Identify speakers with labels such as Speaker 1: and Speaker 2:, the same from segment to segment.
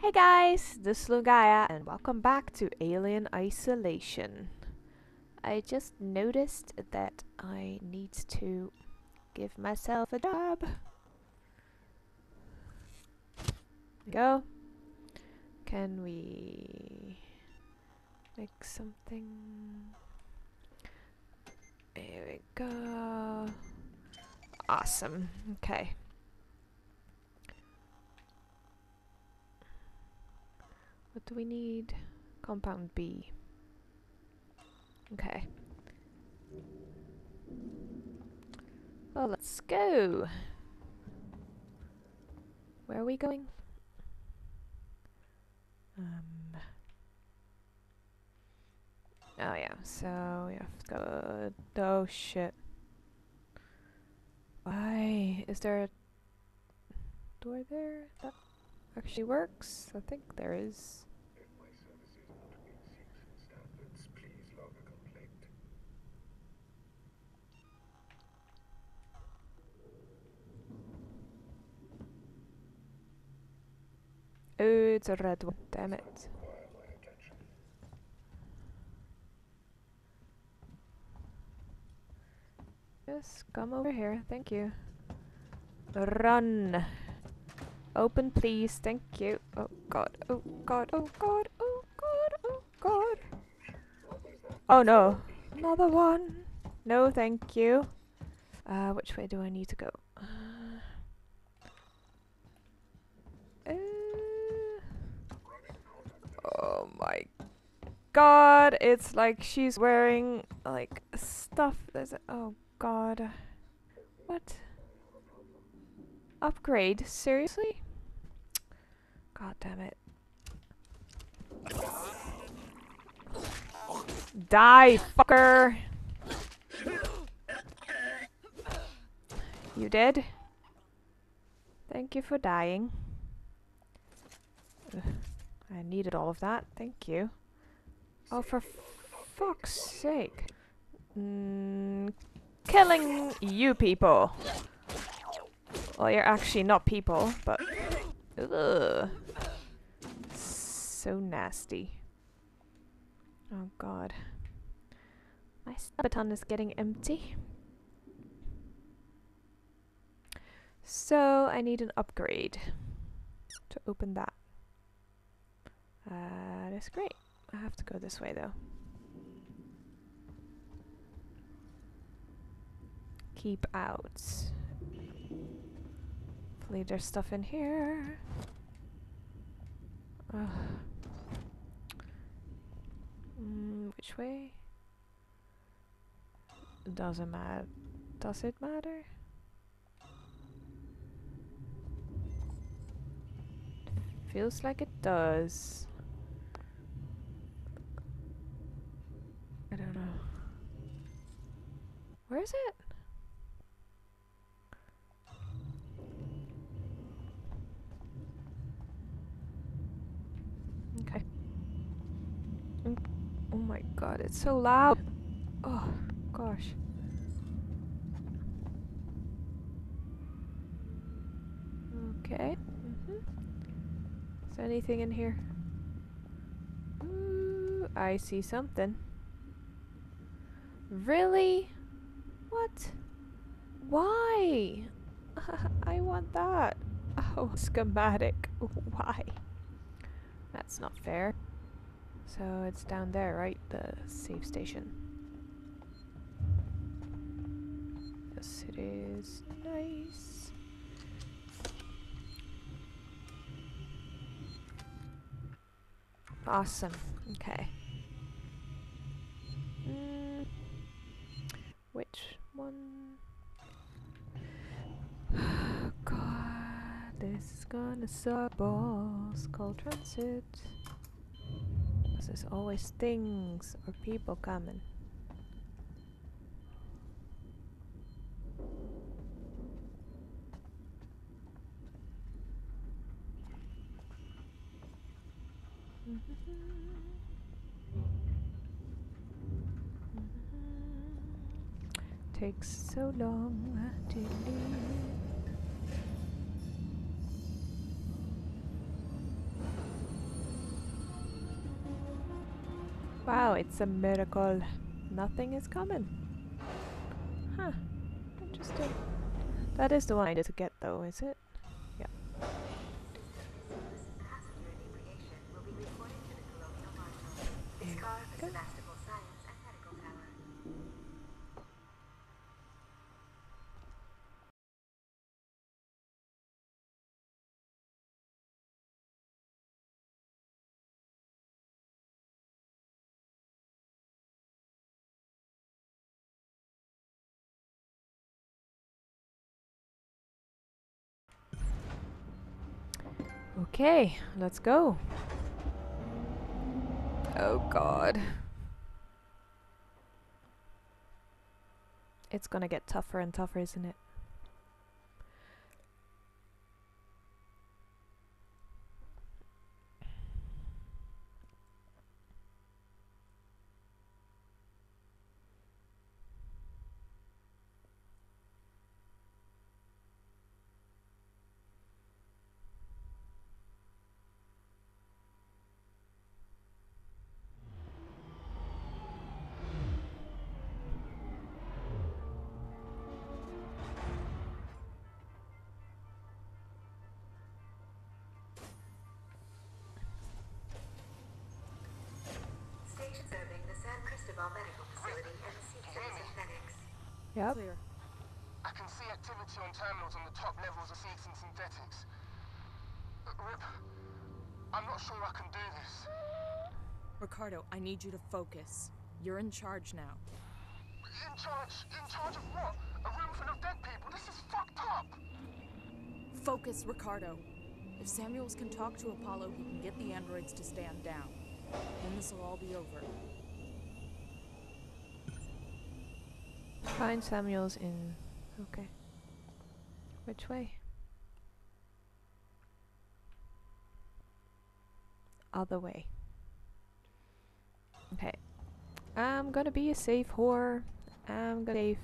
Speaker 1: Hey guys, this is Lungaia and welcome back to Alien Isolation. I just noticed that I need to give myself a job. Go. Can we make something? There we go. Awesome. Okay. What do we need? Compound B. Okay. Well, let's go. Where are we going? Um. Oh yeah, so we have to go. Oh shit. Why is there a door there that actually works? I think there is.
Speaker 2: If my services are not meet Seegson standards, please log a complaint.
Speaker 1: Oh, it's a red one. Damn it. Just come over here. Thank you. Run. Open, please. Thank you. Oh god. Oh god. Oh god. Oh god. Oh god. Oh no. Another one. No, thank you. Uh, which way do I need to go? Uh, uh, oh my god. It's like she's wearing like stuff. There's a, oh god. What? Upgrade? Seriously? God damn it. Die, fucker! You dead? Thank you for dying. Ugh, I needed all of that. Thank you. Oh, for fuck's sake. Mm, killing you people. Well, you're actually not people, but... Ugh. So nasty. Oh god. My baton is getting empty. So, I need an upgrade to open that. Uh, that's great. I have to go this way though. Keep out. Hopefully there's stuff in here. Ugh. Mm, which way? Doesn't matter. Does it matter? Feels like it does. I don't know. Where is it? Okay. Mm, Oh my god, it's so loud. Oh gosh. Okay. mhm. Is there anything in here? Ooh, I see something. Really? What? Why? I want that. Oh, schematic. Why? That's not fair. So it's down there, right? The safe station. Yes, it is. Nice. Awesome. Okay. Mm, which one? God, this is gonna suck balls. Call transit. there's always things or people coming. Mm-hmm. takes so long to leave. Wow, it's a miracle. Nothing is coming. Huh. Interesting. That is the one I need to get though, is it? Yeah.
Speaker 3: Okay.
Speaker 1: Okay, let's go. Oh god. It's gonna get tougher and tougher, isn't it?
Speaker 3: San Cristobal Medical Facility and the Seegson Synthetics.
Speaker 1: Yep.
Speaker 4: Clear.
Speaker 5: I can see activity on terminals on the top levels of Seegson Synthetics. Uh, Rip, I'm not sure I can do this.
Speaker 4: Ricardo, I need you to focus. You're in charge now.
Speaker 5: In charge? In charge of what? A room full of dead people? This is fucked up!
Speaker 4: Focus, Ricardo. If Samuels can talk to Apollo, he can get the androids to stand down. Then this will all be over.
Speaker 1: Find Samuels in. Okay. Which way? Other way. Okay. I'm gonna be a safe whore. I'm gonna save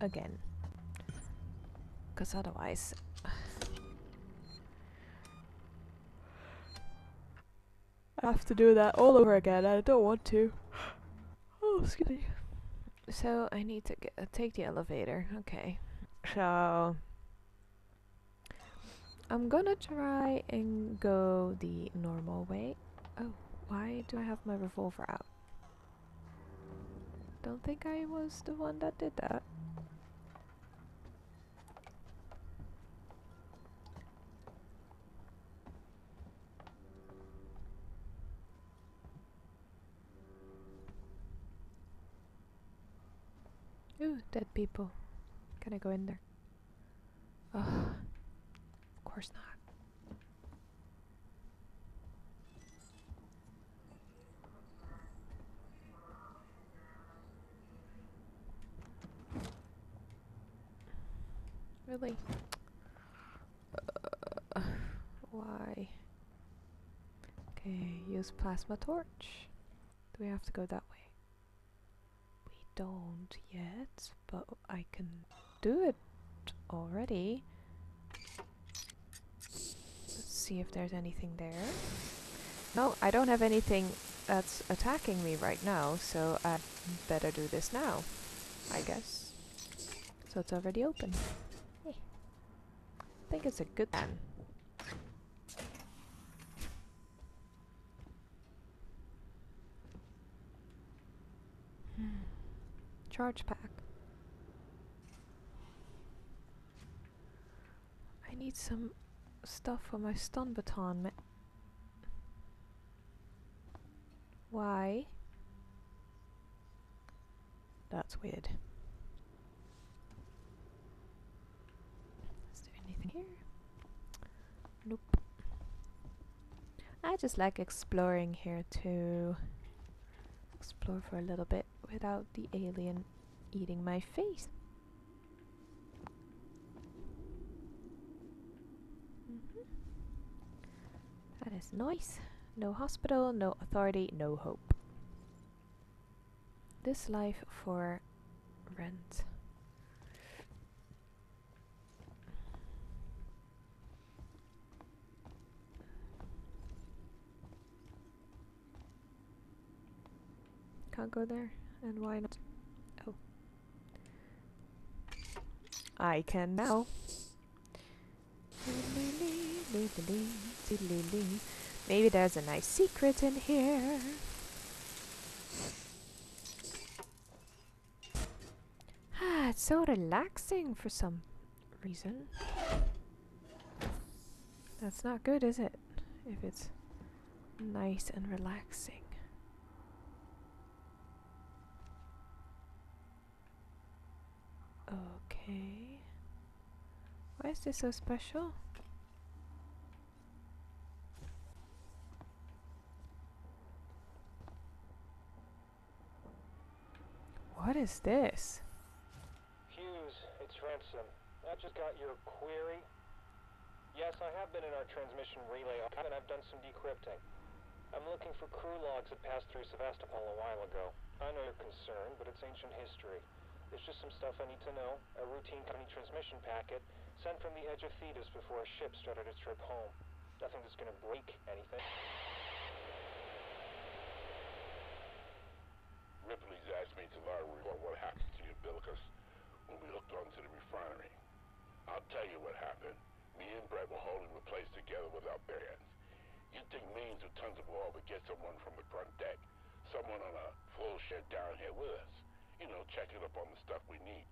Speaker 1: again. Because otherwise. I have to do that all over again. I don't want to. Oh, excuse me. So I need to get, uh, take the elevator. Okay. So I'm gonna try and go the normal way. Oh, why do I have my revolver out? Don't think I was the one that did that. Dead people. Can I go in there? Ugh. Of course not. Really? Uh, why? Okay, use plasma torch. Do we have to go that way? Don't yet, but I can do it already. Let's see if there's anything there. No, I don't have anything that's attacking me right now, so I better do this now, I guess. So it's already open. Hey. I think it's a good plan. Charge pack. I need some stuff for my stun baton. Why? That's weird. Is there anything here? Nope. I just like exploring here to explore for a little bit without the alien eating my face. Mhm. That is nice. No hospital, no authority, no hope. This life for rent. Can't go there? And why not? Oh. I can now. Maybe there's a nice secret in here. Ah, it's so relaxing for some reason. That's not good, is it? If it's nice and relaxing. Okay. Why is this so special? What is this?
Speaker 6: Hughes, it's Ransom. I just got your query. Yes, I have been in our transmission relay and I've done some decrypting. I'm looking for crew logs that passed through Sevastopol a while ago. I know you're concerned, but it's ancient history. There's just some stuff I need to know. A routine company transmission packet sent from the edge of Thetis before a ship started its trip home. Nothing that's gonna break anything.
Speaker 7: Ripley's asked me to lie report what happened to the umbilicus when we hooked onto the refinery. I'll tell you what happened. Me and Brett were holding the place together without bands. You'd think millions of tons of oil would get someone from the front deck, someone on a full ship down here with us. You know, checking up on the stuff we need.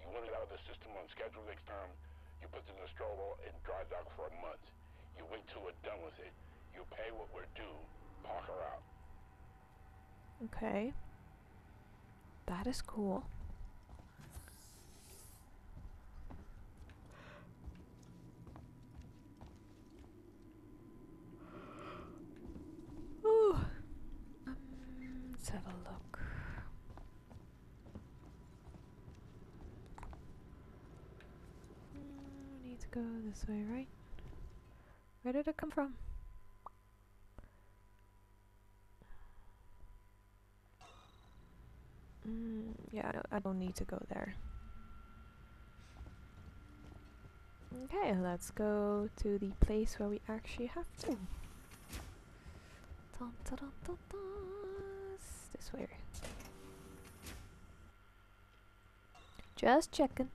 Speaker 7: You want it out of the system on schedule next time, you put it in the Nostromo in dry dock for a month. You wait till we're done with it. You pay what we're due, park her out.
Speaker 1: Okay. That is cool. Ooh. Um, let's have a look. Mm, need to go this way, right? Where did it come from? Mm, yeah, I don't, I don't need to go there. Okay, let's go to the place where we actually have to. Dun, dun, dun. This way. Just checking.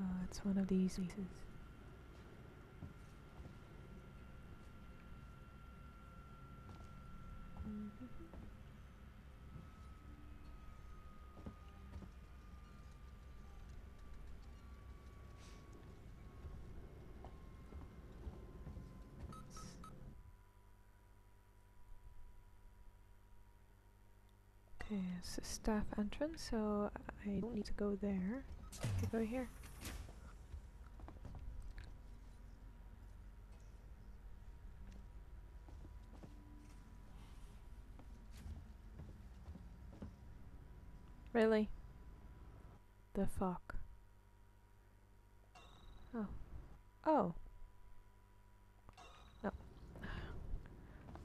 Speaker 1: Oh, it's one of these pieces. Okay, it's a staff entrance, so I don't need to go there. I go here. Really? The fuck? Oh. Oh. No.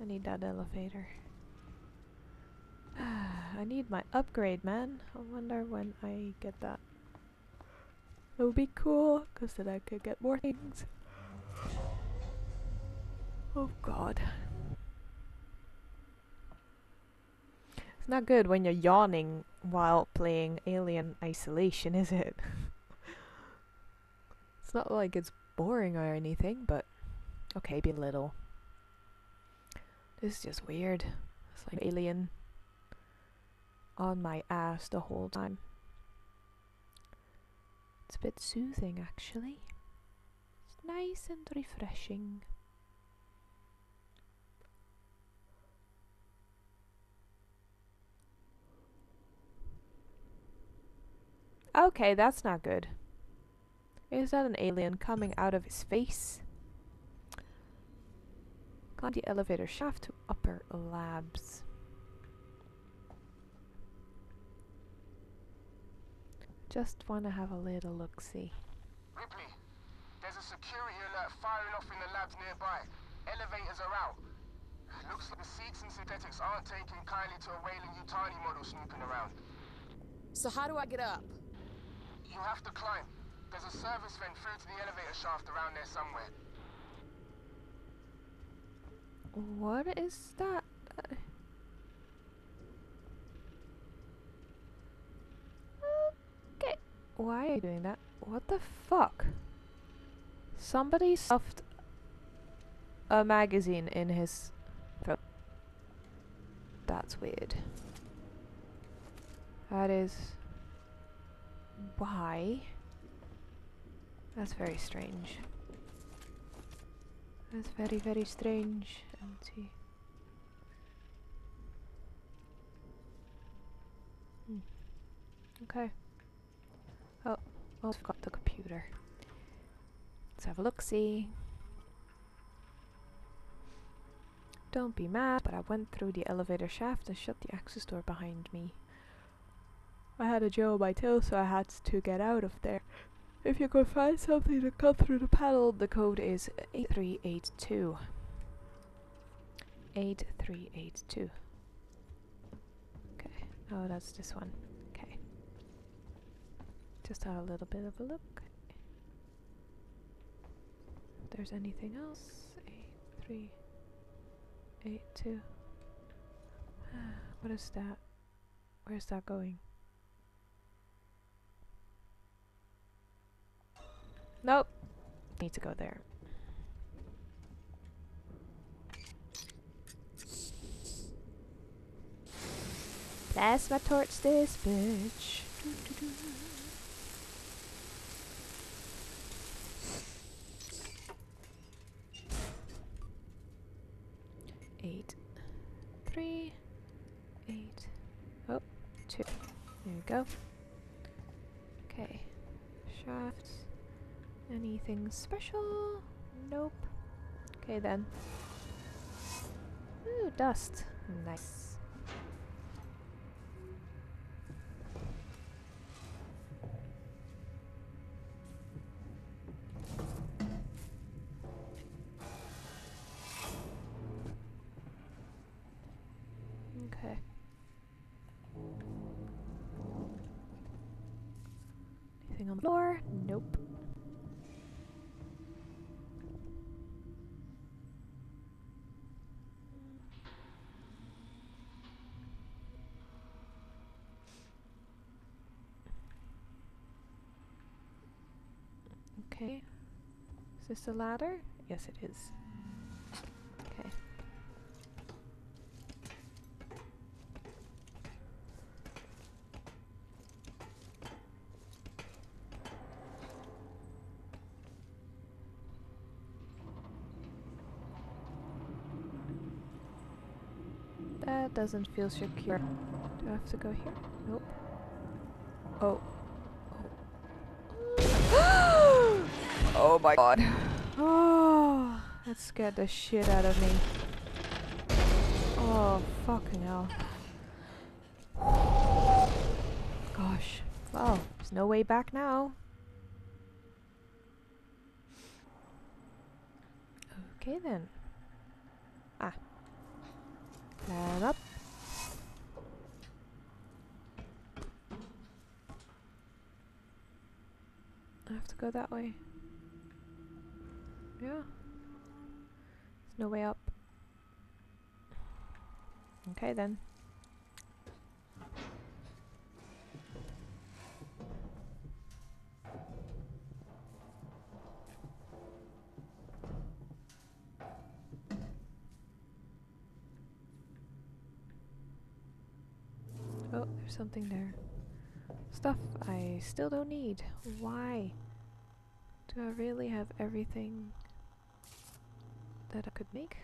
Speaker 1: I need that elevator. I need my upgrade, man. I wonder when I get that. It would be cool, because then I could get more things. Oh god. It's not good when you're yawning while playing Alien Isolation, is it? it's not like it's boring or anything, but okay, be little. This is just weird. It's like Alien on my ass the whole time. It's a bit soothing, actually. It's nice and refreshing. Okay, that's not good. Is that an alien coming out of his face? Climb the elevator shaft to upper labs. Just want to have a little look-see.
Speaker 5: Ripley, there's a security alert firing off in the labs nearby. Elevators are out. Looks like the Seegson Synthetics aren't taking kindly to a Weyland-Yutani model snooping around.
Speaker 4: So how do I get up?
Speaker 5: You have to climb. There's a service vent through to the elevator shaft around there somewhere.
Speaker 1: What is that? Okay. Why are you doing that? What the fuck? Somebody stuffed a magazine in his throat. That's weird. That is... Why? That's very strange. That's very, very strange. Empty. Hmm. Okay. Oh, almost forgot the computer. Let's have a look see. Don't be mad, but I went through the elevator shaft and shut the access door behind me. I had a on my tail, so I had to get out of there. If you could find something to cut through the panel, the code is 8382. 8382. Okay, oh, that's this one. Okay. Just have a little bit of a look. If there's anything else, 8382. what is that? Where's that going? Nope. Need to go there. Plasma torch this bitch. Doo-doo-doo. Eight, three, eight, oh, two. There we go. Okay, shafts. Anything special? Nope. Okay then. Ooh, dust. Nice. Okay. Is this a ladder? Yes, it is. Okay. That doesn't feel secure. Do I have to go here? Nope. Oh. Oh my god. Oh, that scared the shit out of me. Oh, fucking hell. Gosh. Well, there's no way back now. Okay then. Ah. Climb up. I have to go that way. Yeah. There's no way up. Okay then. Oh, there's something there. Stuff I still don't need. Why? Do I really have everything that I could make?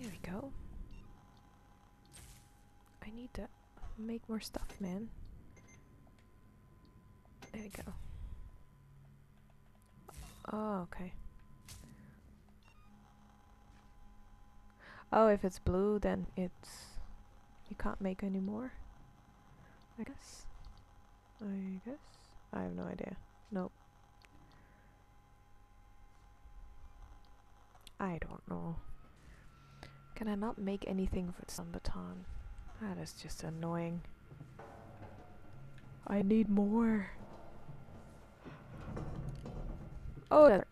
Speaker 1: There we go. I need to make more stuff, man. There we go. Oh, okay. Oh, if it's blue, then it's... You can't make any more? I guess? I guess? I have no idea. Nope. I don't know. Can I not make anything for Baton? That is just annoying. I need more. Oh,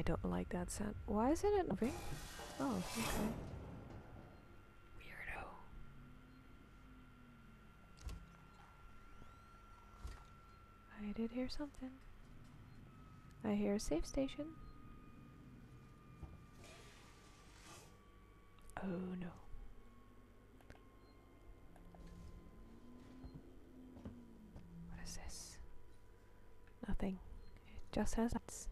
Speaker 1: I don't like that sound. Why isn't it moving? Oh, okay. Weirdo. I did hear something. I hear a safe station. Oh no. What is this? Nothing. It just has lights.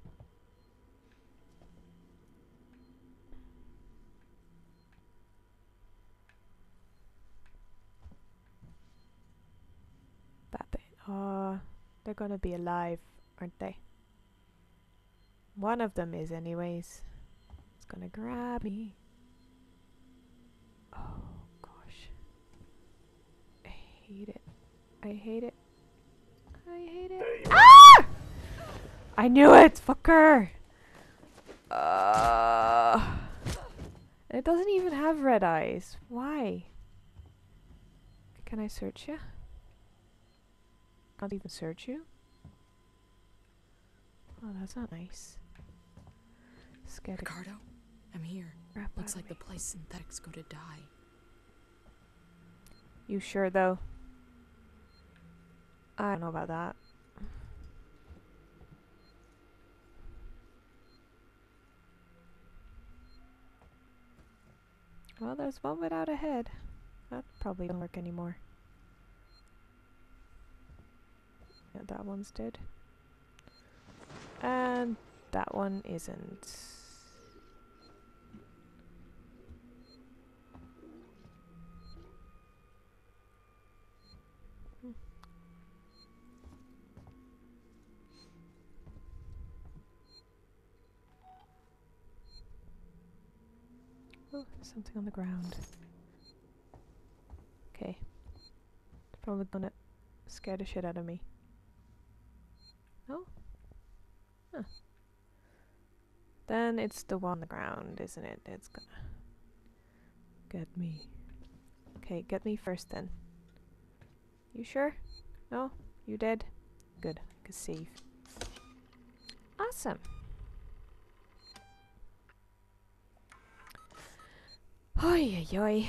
Speaker 1: That thing. Oh, they're gonna be alive, aren't they? One of them is, anyways. It's gonna grab me. Oh gosh. I hate it. I hate it. I hate it. Ah! I knew it! Fucker! Uh, it doesn't even have red eyes. Why? Can I search you? Can't even search you? Oh, that's not nice. Scared
Speaker 4: Ricardo, I'm here.
Speaker 1: crap
Speaker 4: Looks like
Speaker 1: of
Speaker 4: the place synthetics go to die.
Speaker 1: You sure though? I don't know about that. Well, there's one without a head. That probably doesn't work anymore. That one's dead. And that one isn't. Hmm. Oh, something on the ground. Okay. Probably gonna scare the shit out of me. No? Then it's the one on the ground, isn't it? It's gonna get me. Okay, get me first then. You sure? No? You dead? Good. I can save. Awesome. Oi, oi, oi.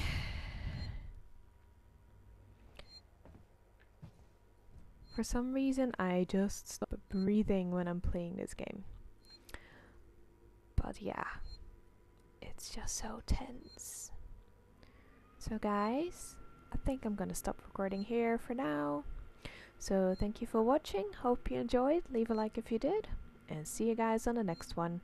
Speaker 1: For some reason, I just stop breathing when I'm playing this game. But yeah, it's just so tense. So, guys, I think I'm gonna stop recording here for now. So, thank you for watching. Hope you enjoyed. Leave a like if you did. And see you guys on the next one.